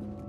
you